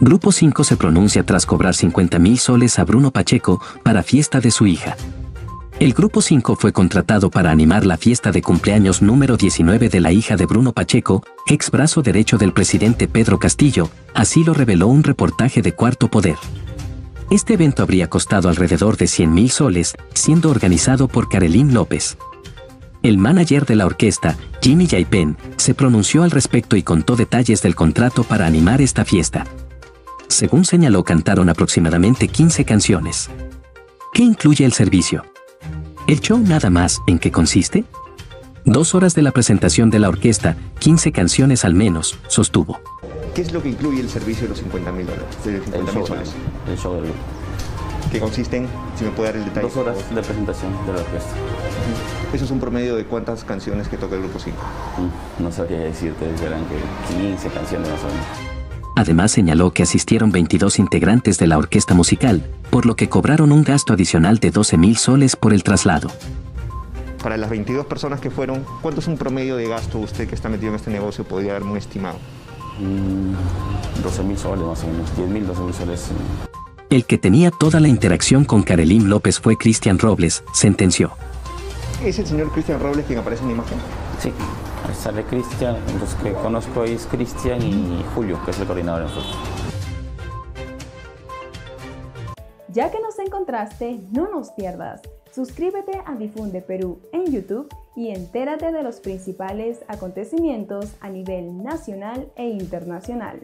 Grupo 5 se pronuncia tras cobrar 50 mil soles a Bruno Pacheco para fiesta de su hija. El Grupo 5 fue contratado para animar la fiesta de cumpleaños número 19 de la hija de Bruno Pacheco, ex brazo derecho del presidente Pedro Castillo, así lo reveló un reportaje de Cuarto Poder. Este evento habría costado alrededor de 100 mil soles, siendo organizado por Carolín López. El manager de la orquesta, Jimmy Yaipen, se pronunció al respecto y contó detalles del contrato para animar esta fiesta. Según señaló, cantaron aproximadamente 15 canciones. ¿Qué incluye el servicio? ¿El show nada más en qué consiste? Dos horas de la presentación de la orquesta, 15 canciones al menos, sostuvo. ¿Qué es lo que incluye el servicio de los 50 mil dólares? De 50 El mil show, soles. el show del grupo. Que consisten, si me puede dar el detalle. Dos horas de presentación de la orquesta. Eso es un promedio de cuántas canciones que toca el grupo 5. Mm, No sabría decirte, eran que 15 canciones más o menos. Además señaló que asistieron 22 integrantes de la orquesta musical, por lo que cobraron un gasto adicional de 12 mil soles por el traslado. Para las 22 personas que fueron, ¿cuánto es un promedio de gasto usted que está metido en este negocio? Podría un estimado. Mm, 12 mil soles más o menos. 10 mil, 12 mil soles. mm. El que tenía toda la interacción con Carolín López fue Cristian Robles, sentenció. ¿Es el señor Cristian Robles quien aparece en la imagen? Sí, ahí sale Cristian. Los que conozco ahí es Cristian y Julio, que es el coordinador de nosotros. Ya que nos encontraste, no nos pierdas. Suscríbete a Difunde Perú en YouTube y entérate de los principales acontecimientos a nivel nacional e internacional.